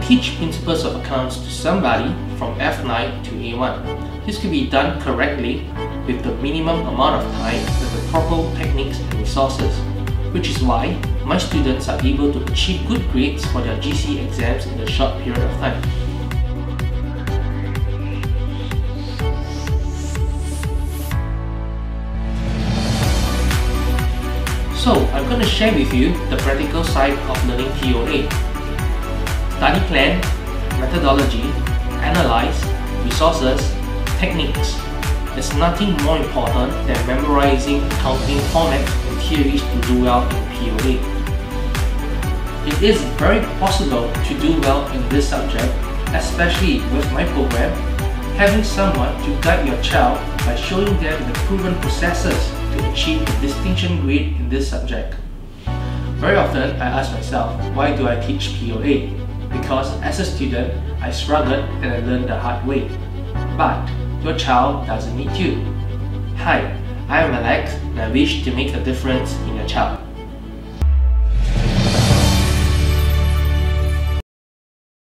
teach principles of accounts to somebody from F9 to A1. This can be done correctly with the minimum amount of time with the proper techniques and resources, which is why my students are able to achieve good grades for their GC exams in a short period of time. So, I'm going to share with you the practical side of learning POA. Study plan, methodology, analyze, resources, techniques. There's nothing more important than memorizing accounting formats and theories to do well in POA. It is very possible to do well in this subject, especially with my program, having someone to guide your child by showing them the proven processes to achieve a distinction grade in this subject. Very often, I ask myself, why do I teach POA? Because as a student, I struggled and I learned the hard way. But your child doesn't need you. Hi, I am Alex and I wish to make a difference in your child.